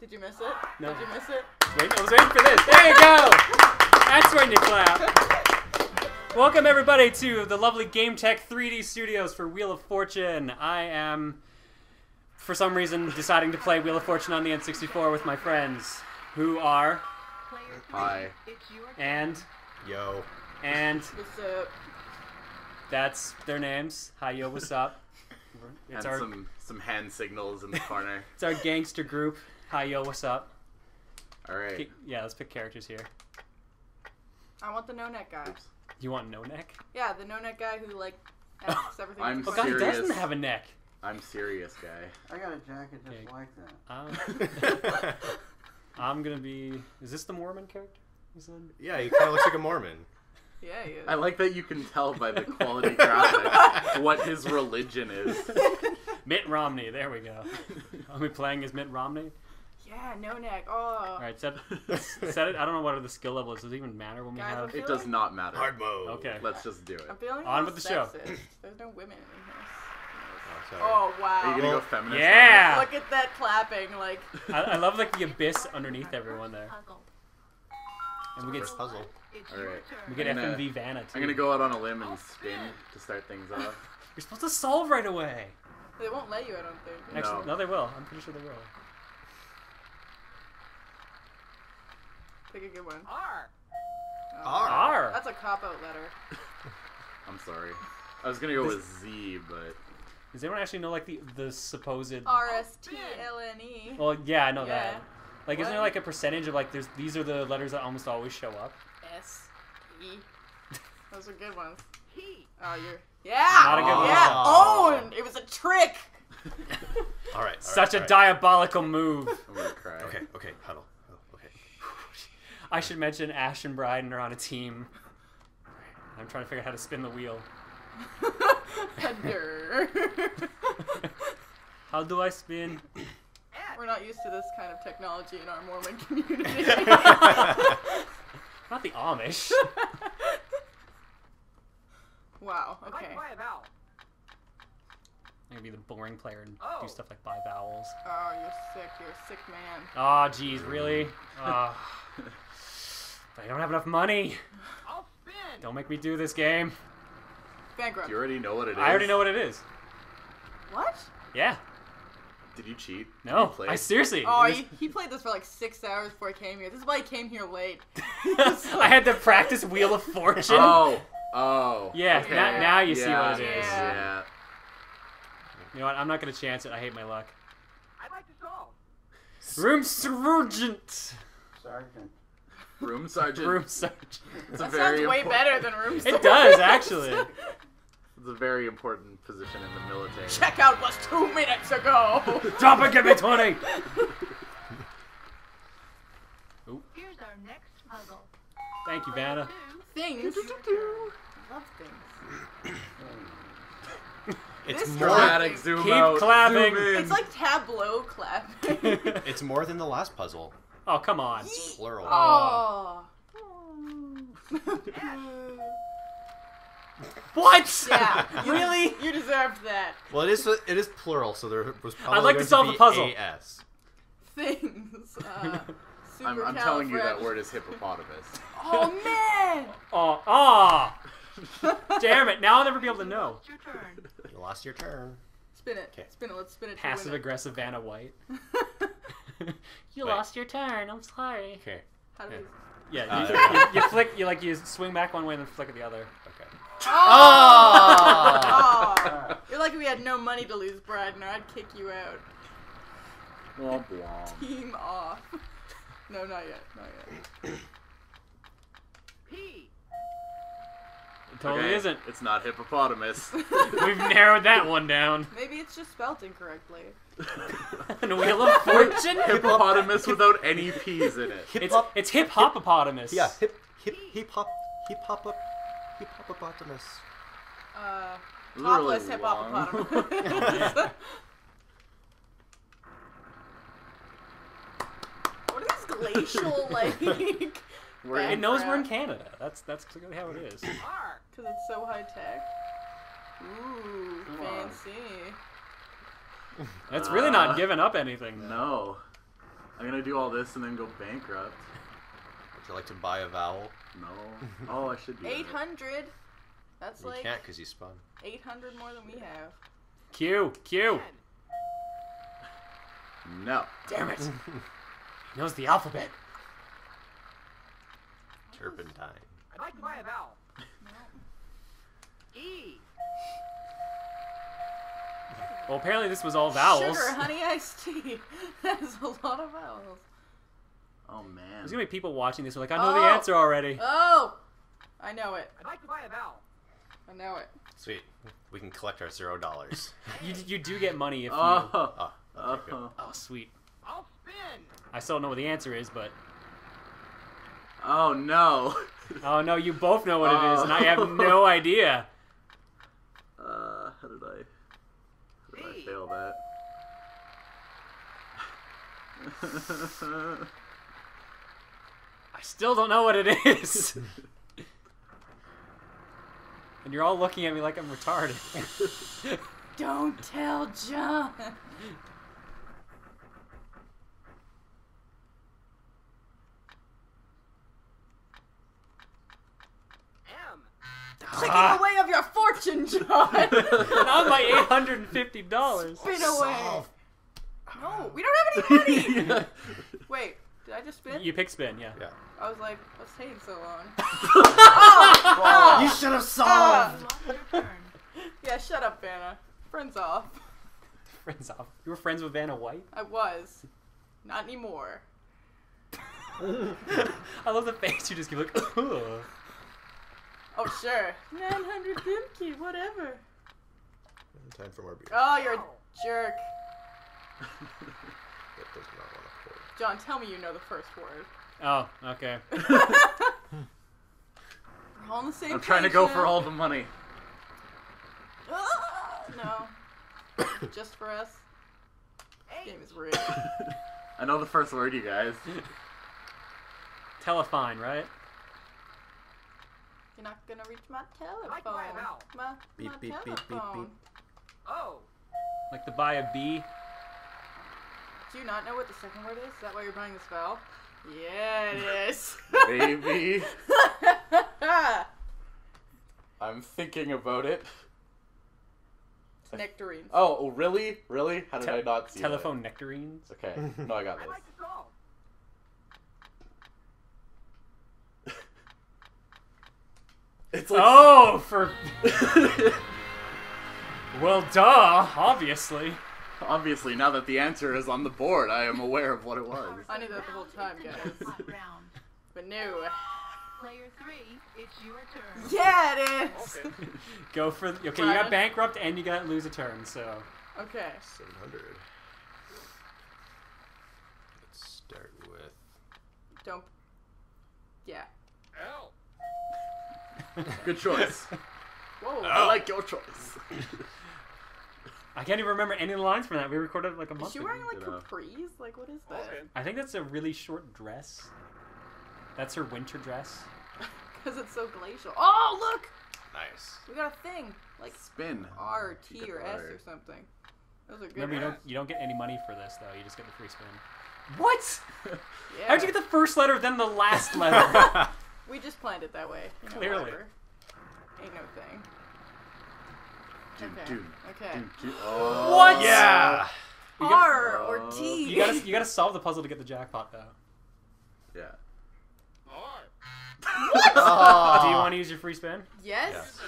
Did you miss it? No. Did you miss it? Wait, I was waiting for this. There you go. That's when you clap. Welcome everybody to the lovely GameTek 3D Studios for Wheel of Fortune. I am, for some reason, deciding to play Wheel of Fortune on the N64 with my friends, who are Hi. and Yo. and What's up? that's their names. Hi yo, what's up? It's and our some some hand signals in the corner. it's our gangster group. Hi yo, what's up? All right. Okay, Yeah, let's pick characters here. I want the no neck guy. Oops. You want no neck? Yeah, the no neck guy who like asks everything. I'm with Oh god, he doesn't have a neck. I'm serious, guy. I got a jacket just Okay. like that. Um, I'm gonna be. Is this the Mormon character? You said? yeah, he kind of looks like a Mormon. Yeah. I like that you can tell by the quality graphics what his religion is. Mitt Romney. There we go. I'll be playing as Mitt Romney. Yeah, no neck. Oh. All right, set set it. I don't know what the skill level is. Does it even matter when we Guys, have? It does not matter. Hard mode. Okay. Let's just do it. I'm feeling On with little the show. sexist. There's no women in here. Oh, sorry. Oh wow. Are you gonna go feminist? Yeah. Look at that clapping, like. I, I love like the abyss underneath everyone there, and we get First puzzle. All right. we get I'm gonna- FMV Vanna too. I'm gonna go out on a limb and oh, spin to start things off. You're supposed to solve right away. They won't let you, I don't think. No. Actually, no, they will. I'm pretty sure they will. Pick a good one. R. Oh. R. R. That's a cop out letter. I'm sorry. I was gonna go This- with Z, but Does anyone actually know like the the supposed? R S T L N E. Well, yeah, I know Yeah. that. Like, isn't there like a percentage of like there's these are the letters that almost always show up? S E. Those are good ones. He. Oh, you're. Yeah. Not a good one. Yeah. Oh. Owned. It was a trick. All right. all Such right, a all right. diabolical move. I'm gonna cry. Okay, okay, huddle. huddle, Okay. I should mention Ash and Bryden are on a team. I'm trying to figure out how to spin the wheel. Thunder. How do I spin? We're not used to this kind of technology in our Mormon community. Not the Amish. wow. Like Okay. by a vowel. I'm gonna be the boring player and Oh. do stuff like buy vowels. Oh, you're sick. You're a sick man. Ah, oh, jeez, really? Oh. But I don't have enough money. I'll spin. Don't make me do this game. Bankrupt. Do you already know what it is? I already know what it is. What? Yeah. Did you cheat? Did No. you? I seriously. Oh, he, he played this for like six hours before he came here. This is why he came here late. I had to practice Wheel of Fortune. Oh. Oh. Yeah, Okay. now, now you see yeah, what it is. Yeah. Yeah. You know what? I'm not gonna chance it. I hate my luck. I'd like to solve. Room sergeant. Sergeant. Room sergeant. Room sergeant. It's a That sounds way impor- better than room sergeant. It does actually. It's a very important position in the military. Checkout was two minutes ago. Drop and give me twenty. Here's our next puzzle. Thank you, Vanna. things. Love things. It's This more. Dramatic zoom Keep out. clapping. Zoom in. It's like tableau clapping. It's more than the last puzzle. Oh come on. It's plural. oh. What? yeah. Really? You deserved that. Well, it is. It is plural, so there was probably. I'd like to going solve be the puzzle. AS. Things. Uh, I'm, I'm telling you that word is hippopotamus. Oh man. Oh, oh. Damn it! Now I'll never be able to know. It's your turn. You lost your turn. Spin it. 'Kay. Spin it. Let's spin it. Passive aggressive Vanna White. you Wait. lost your turn. I'm sorry. Okay. How do Yeah. we? Yeah, Uh, you, you, you flick. You like you swing back one way and then flick at the other. Okay. Oh! Oh! You're lucky we had no money to lose, Brad, or I'd kick you out. Womp womp. Team off. No, not yet. Not yet. P. It totally Okay, isn't. It's not hippopotamus. We've narrowed that one down. Maybe it's just spelt incorrectly. And Wheel of Fortune. hippopotamus without any P's in it. Hip It's hop. it's hip hopopotamus. Yeah. Hip hip hip hop hip hop up hip hopopotamus. Uh, Literally topless long. hippopotamus. what are these glacial like? It in, knows we're in Canada. That's that's clearly how it is. R. Because it's so high tech. Ooh, Come on. fancy. It's really not Uh, giving up anything. no. I'm gonna do all this and then go bankrupt. Would you like to buy a vowel? No. Oh, I should do that. 800. That's You like can't because you spun. 800 more than we have. Q, Q. No. Damn it. He knows the alphabet. Turpentine. I'd like to buy a vowel. E. Well, apparently this was all vowels. Sugar, honey, iced tea. That's a lot of vowels. Oh man. There's gonna be people watching this who are like, I know the Oh. answer already. Oh! I know it. I'd like to buy a vowel. I know it. Sweet. We can collect our zero dollars. You, you do get money if you. Oh. oh, oh okay. Oh. Oh, sweet. I'll spin. I still don't know what the answer is, but. Oh no. Oh no, you both know what it is, and I have oh. no idea. Uh, how did I? How did I B. fail that? I still don't know what it is. and you're all looking at me like I'm retarded. Don't tell John. M. Taking Ah. away of your fortune, John. Not my eight hundred and fifty dollars. Spin away. No, we don't have any money. Wait, did I just spin? You pick spin, yeah. Yeah. I was like, what's taking so long? You should have solved. You lost your turn. Yeah, shut up, Vanna. Friends off. Friends off. You were friends with Vanna White. I was. Not anymore. I love the face you just give, like. Ugh. Oh, sure. 900 Dimki, whatever. Time for more beer. Oh, you're a jerk. That does not want to pour. John, tell me you know the first word. Oh, okay. We're all on the same I'm trying to go now. for all the money. Ah, no. Just for us. Game is rigged. I know the first word, you guys. Telefine, right? You're not gonna reach my telephone. like to buy. My, Beep, my beep, beep, beep, telephone. beep. O. Like to buy a bee. Do you not know what the second word is? Is that why you're buying the spell? Yeah, it is. Maybe. I'm thinking about it. Nectarines. Oh, oh, really? Really? How did Te- I not see Telephone nectarines. Okay. No, I got I'd this. like to solve. It's like Oh, for. well, duh, obviously. obviously now that the answer is on the board, I am aware of what it was. I knew that the whole time, guys. Hot. But no. Player three, it's your turn. Yeah, it is. Okay. Go for. Okay, you got bankrupt and you got lose a turn, so. Okay. 700. Let's start with. Don't. Yeah. L. Good choice. Whoa. I oh. like your choice. I can't even remember any of the lines from that. We recorded like a month. Is month she ago. wearing like you know. capris? Like, what is that? Okay. I think that's a really short dress. That's her winter dress. Because it's so glacial. Oh, look! Nice. We got a thing. Like Spin. R, T, or S or something. Those are good. Remember, you don't you don't get any money for this though. You just get the free spin. What? Yeah. How'd you get the first letter then the last letter? We just planned it that way. You know, Clearly. whatever. Ain't no thing. Doom, Okay. doom, Okay. doom, doom. Oh. What? Yeah. You got- R or Oh. T. you gotta you gotta solve the puzzle to get the jackpot though. Yeah. R. Do you want to use your free spin? yes. Yes.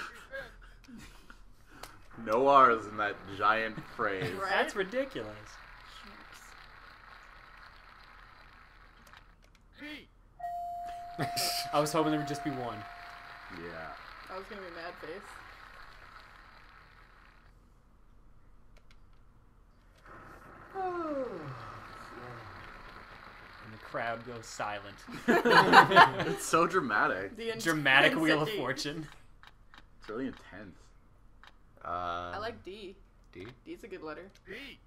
No R's in that giant phrase. Right. That's ridiculous. G. I was hoping there would just be one. Yeah. I was gonna be mad face. And the crowd goes silent. It's so dramatic. The Dramatic Wheel of. Fortune. It's really intense. Uh, I like D. D. D's a good letter. B.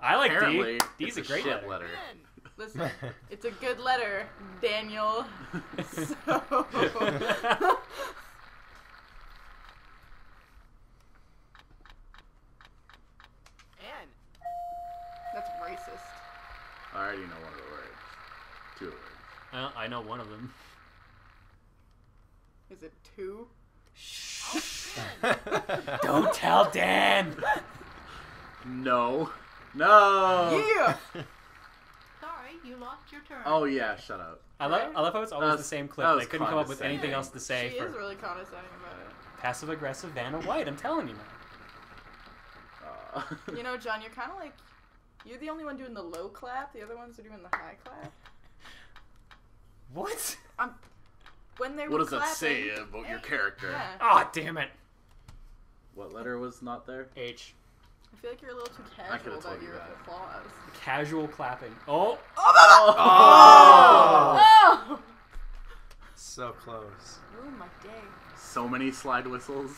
I like Apparently, D. D's it's a great shit letter. N. Listen, it's a good letter, Daniel. so. N. That's racist. I already know one of the words. Two words. I, I know one of them. Is it two? Don't tell Dan. No. No. Yeah. Sorry, you lost your turn. Oh yeah, shut up. I love I love how it's always the That's- same that clip. They couldn't come up with condescending. anything else to say She for is really condescending about it. passive aggressive Vanna White. I'm telling you, man. Uh, You know, John, you're kind of like you're the only one doing the low clap. The other ones are doing the high clap. What? Um, when they what were does that say about your character? Yeah, Ah, damn it. What letter was not there? H. I feel like you're a little too casual could've about you your that. applause. Casual clapping. Oh. Oh! Oh! So close. Ruined my day. So many slide whistles.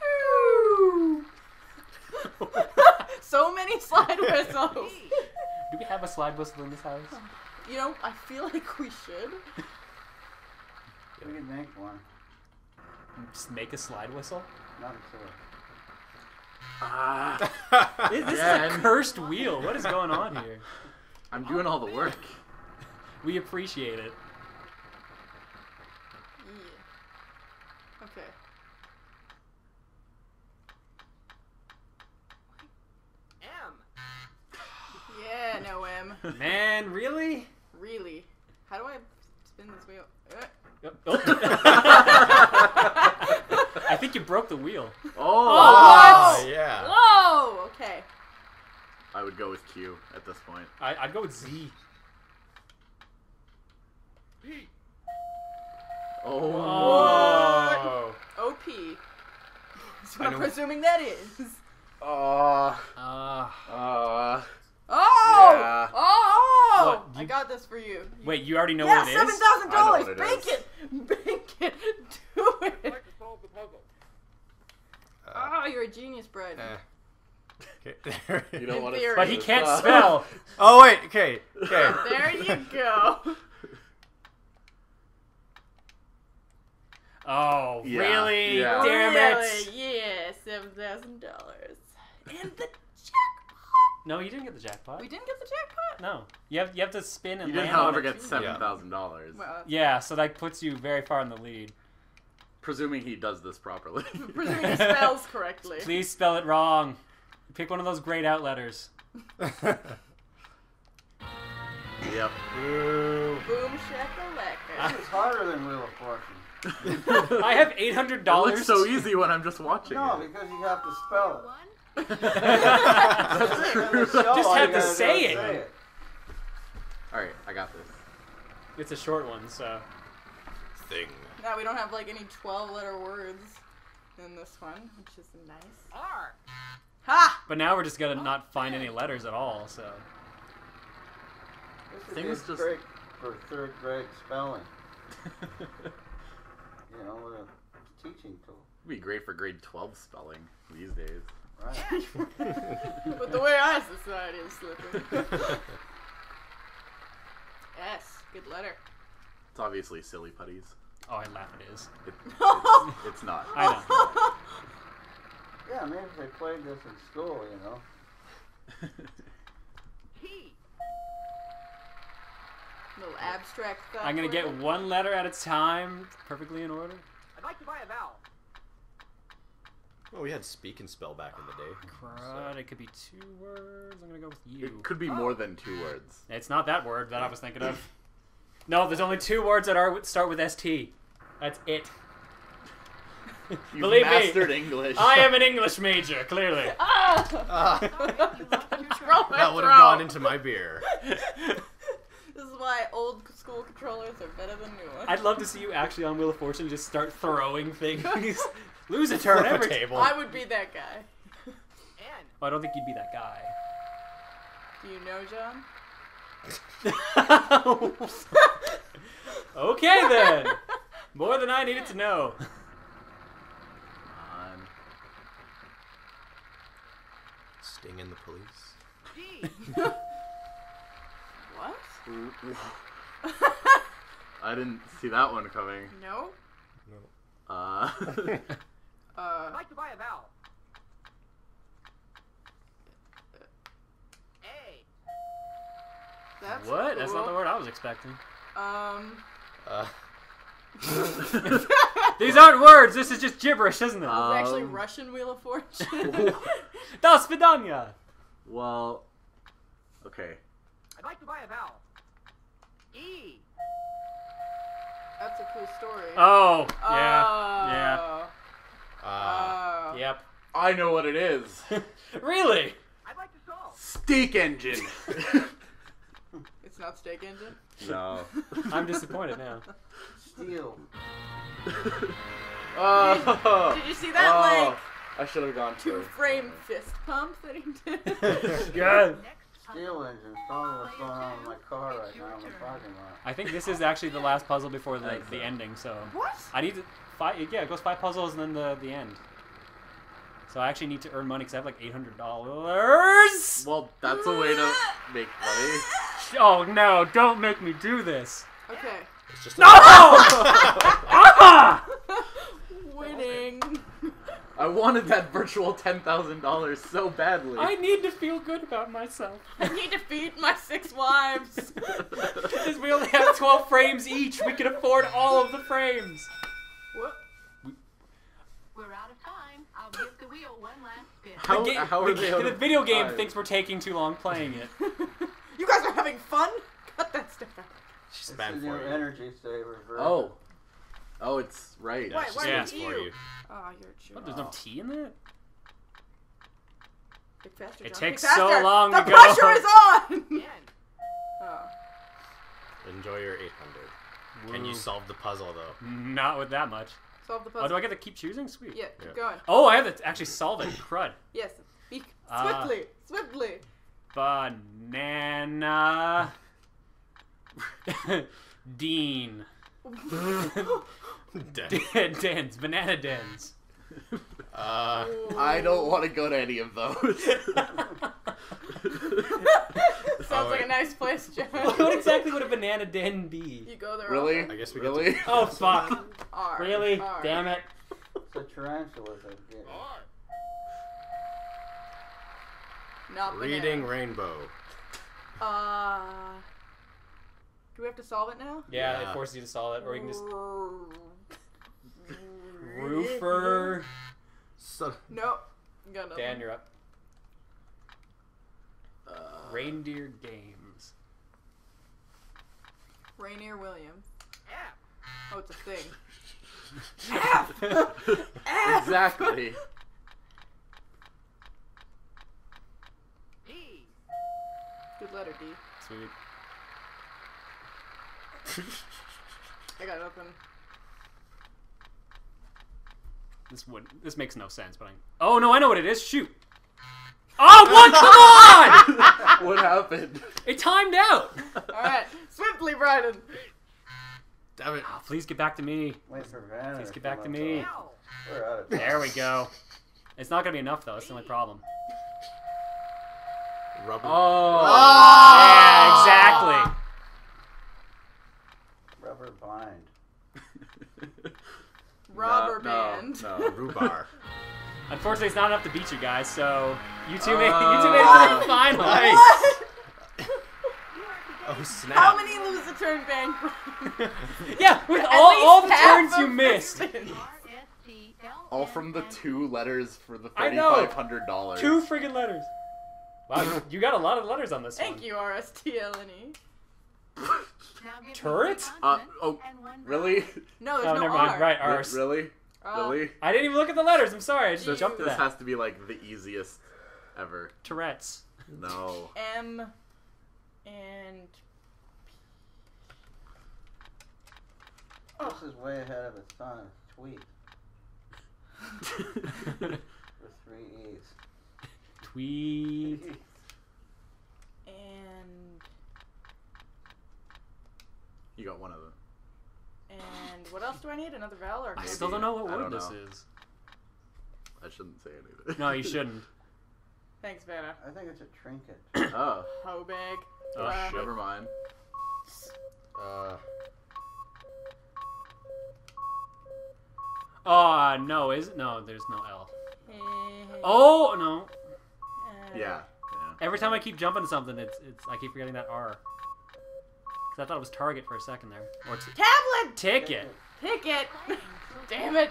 so many slide whistles. Do we have a slide whistle in this house? You know, I feel like we should. We can make one. Just make a slide whistle. Not a sword. Ah, This this is Again. a cursed wheel. What is going on here? I'm doing all the work. We appreciate it. Yeah. Okay. M. Yeah, no M. Man, really? Really. How do I spin this wheel? Uh, Oh. I think you broke the wheel. Oh, Oh, yeah. Whoa! Okay. I would go with Q at this point. I, I'd go with Z. P. Oh. Oh. OP. That's what I I'm presuming that is. Oh. Uh, Uh. Oh! Yeah. Oh! What, I got this for you. wait, you already know yeah, what it seven is? thousand I know dollars. what it Bank is. it. Bank it. Do I'd it. like to solve the puzzle. Oh, you're a genius, Brad. Eh. Okay, there You don't want to. But he can't spell. Oh wait, okay, okay. There you go. Oh, Yeah, really? yeah. Damn really? it. Yeah, seven thousand dollars. And the jackpot. No, you didn't get the jackpot. We didn't get the jackpot. No, you have you have to spin and You didn't, land on however, it get too. seven thousand dollars. Well, Yeah, so that puts you very far in the lead. Presuming he does this properly. presuming he spells correctly. Please spell it wrong. Pick one of those grayed out letters. yep. Boo. Boom shakalaka. This is harder than Wheel of Fortune. I have eight hundred It dollars. looks so easy when I'm just watching No, it. because you have to spell it. One. That's true. the Just all have to gotta do say it. All right, I got this. It's a short one, so Thing. Now we don't have like any twelve-letter words in this one, which is nice. R. Ha! but now we're just gonna oh, not find any letters at all. So This is just just- great for third grade spelling. You know, with a teaching tool. It'd be great for grade 12 spelling these days. Right. But the way our society is slipping. S. Good letter. It's obviously silly putties. oh, I laugh it is. It, it's, it's not. I know. Yeah, maybe if they played this in school, you know. P. Little abstract stuff. I'm gonna get you. one letter at a time, perfectly in order. I'd like to buy a vowel. Well, we had speak and spell back in the day. Crud, it could be two words. I'm gonna go with you. It could be more than two words. It's not that word that I was thinking of. No, there's only two words that are start with ST. That's it. You've Believe me, mastered English. I am an English major, clearly. Ah! Sorry, you lost your turn. Control my That would have gone into my beer. This is why old school controllers are better than new ones. I'd love to see you actually on Wheel of Fortune just start throwing things. Lose a turn Flip a every table. I would be that guy. N. Oh, I don't think you'd be that guy. Do you know, John? okay then. More than I needed to know. Um, Sting in the police. D. What? I didn't see that one coming. No. no? Uh, Uh, I'd like to buy a vowel. A. That's What? That's not the word I was expecting. Um. Uh, These aren't words. This is just gibberish, isn't it? It's actually Um, Russian Wheel of Fortune. Das Vidanya. well, okay. I'd like to buy a vowel. E. That's a cool story. Oh, Oh. yeah. Yep. I know what it is. really? I'd like to solve. Steak engine. It's not steak engine. no. I'm disappointed now. Steel. Oh. Did you see that Oh, like I should have gone two for. frame fist pump that he did? Good. Steel engine. Probably what's going on with my car right now in the parking lot. I think this is actually the last puzzle before the, the ending, so what? I need to five. Yeah, it goes five puzzles and then the the end. So I actually need to earn money because I have like eight hundred dollars. Well, that's a way to make money. Oh no! Don't make me do this. Okay. it's just No! Ah! Winning. I wanted that virtual ten thousand dollars so badly. I need to feel good about myself. I need to feed my six wives. Because we only have 12 frames each, we can afford all of the frames. What? We're out of time. The wheel one last spin. How, the, ga- how the, they the video game thinks we're taking too long playing it. You guys are having fun? Cut that stuff out. She's It's bad the for new you. energy saver version. Oh. Oh, it's right. Why- she's why Yeah. bad for you? you. Oh, you're a jerk. What, there's no tea in that? Faster, It takes so long the to go. pressure is on. Oh. Enjoy your 800. Can you solve the puzzle though? Not with that much. Solve the Oh, do I get to keep choosing? Sweet. Yeah, keep Yeah. going. Oh, I have to actually solve it. Crud. Yes. Speak Ah. swiftly. Swiftly. Banana. Dean. Dead. dens. Banana dens. Uh, I don't want to go to any of those. Sounds Oh, like a nice place, John. what exactly would a banana den be? You go there. really? often. I guess we got really? Oh, fuck. R. Really? R. Damn it. It's a tarantula that Not Reading banana. Rainbow. Uh. Do we have to solve it now? Yeah, Yeah. it forces you to solve it, or you can just Roofer. roofer. So, Nope. Got nothing. Dan, you're up. Reindeer games. Rainier Williams. F. Oh, it's a thing. exactly. D. Good letter, D. Sweet. I got nothing. This would this makes no sense, but I. Oh no, I know what it is. Shoot. Oh, what? Come on! What happened? It timed out. Alright. Swiftly, Bryden. Damn it. Oh, please get back to me. wait for Vanna. Please get back to me. with- We're out of There we go. It's not gonna be enough though. That's the only problem. Rubber. Oh. oh. Yeah, exactly. Rubber bind. Robber no, band. No, Rhubar. Unfortunately, it's not enough to beat you guys. So you two made Uh, you two made it to the final. Nice. Oh snap. How many lose a turn bankrupt? yeah, with At all, all the turns you missed. All from the two letters for the I know. thirty-five hundred dollars. Two friggin' letters. Wow, you got a lot of letters on this Thank one. Thank you, RSTLNE. Now give Turret? Uh, oh, consonant and one really? No, there's Oh, no never R. mind. Right, Re- ours. Really? Uh, really? I didn't even look at the letters. I'm sorry. I just This- jumped to This that. has to be like the easiest ever. Tourette's. No. M and This is way ahead of its time. Tweet with three E's. Tweet. and you got one of them. And what else do I need? Another vowel or I still don't know what I word don't this know. is. I shouldn't say anything. No, you shouldn't. Thanks, Vanna. I think it's a trinket. oh, Hoe bag. Oh, Uh, shit. never mind. Uh, Oh no, is it? No, there's no L. eh, Oh no! uh, Yeah. yeah. Every time I keep jumping to something, it's it's I keep forgetting that R. 'Cause I thought it was Target for a second there. Or t- Tablet Ticket. ticket. Damn it.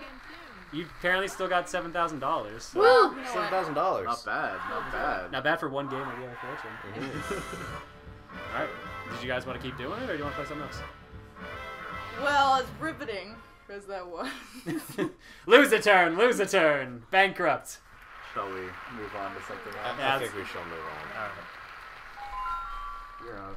You apparently still got seven thousand dollars. Woo! You know Seven what? thousand dollars. Not bad, not bad. Not bad for one game of Wheel of Fortune. All right. Did you guys want to keep doing it, or do you want to play something else? Well, it's riveting as that was. lose a turn. Lose a turn. Bankrupt. Shall we move on to something else? I, I think we shall move on. All right. You're on.